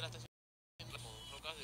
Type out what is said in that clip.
la estación rocas